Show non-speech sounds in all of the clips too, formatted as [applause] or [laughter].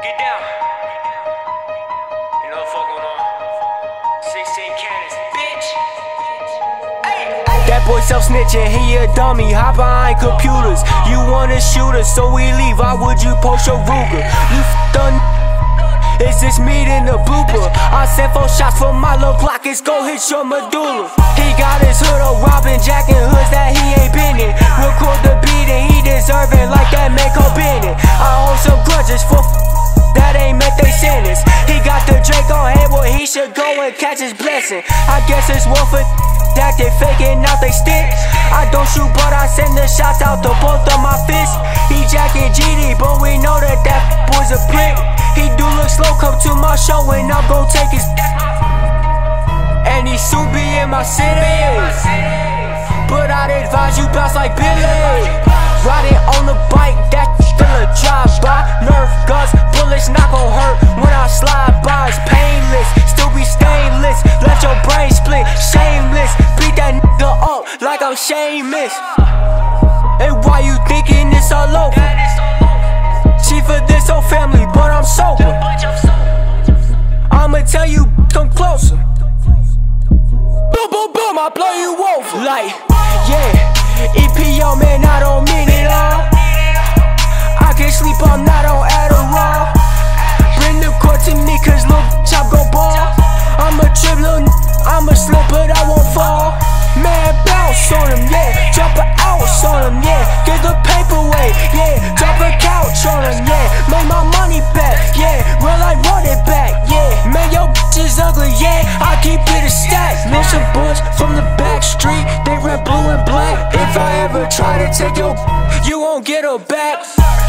Get down. You know what fuck going on. 16 cannons, bitch. That boy self snitching, he a dummy, hop behind computers. You wanna shoot us, so we leave. Why would you post your Ruger? You done. [laughs] Is this me in the blooper? I sent four shots for my little Glock, it's go hit your medulla. He got his hood up, robbing Jack and hoods that he ain't been in. Real catch his blessing. I guess it's one for that they faking out they stick. I don't shoot, but I send the shots out to both of my fists. He jacking GD, but we know that that boy's a prick. He do look slow, come to my show and I'm gon' take his. And he soon be in my city. But I'd advise you bounce like Billy. Riding on like I'm And why you thinking it's all over? Chief of this whole family, but I'm sober. I'ma tell you, come closer. Boom, boom, boom, I blow you over. Like, yeah, EPO, man, I don't mean it all. I can't sleep, I'm not a ounce on him, yeah. Get the paper away, yeah. Drop a couch on him, yeah. Make my money back, yeah. Well, I run it back, yeah. Man, your bitch is ugly, yeah. I keep it a stack. Mission boys from the back street, they red, blue, and black. If I ever try to take your, you won't get her back.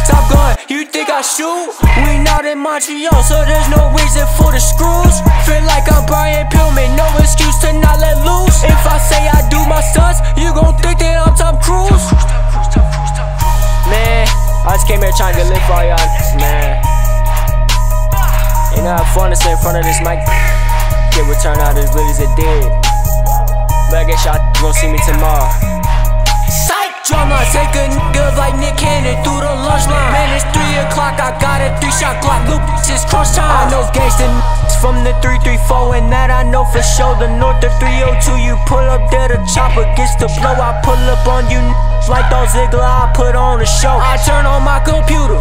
Top gun, you think I shoot? We not in Montreal, so there's no reason for the screws. Feel like I'm Brian Pillman, no excuse to not came here trying to live for all y'all, man. Ain't how fun to sit in front of this mic. Get would turn out as good as it did. But I guess y'all gon' see me tomorrow. Like Nick Cannon through the lunch line. Man, it's 3 o'clock, I got a 3 shot Glock, loop, it's crunch time. I know gangsta [laughs] from the 334, and that I know for sure. The north, of 302, you pull up there, the chopper gets to blow. I pull up on you [laughs] like those Ziggler, I put on a show. I turn on my computer,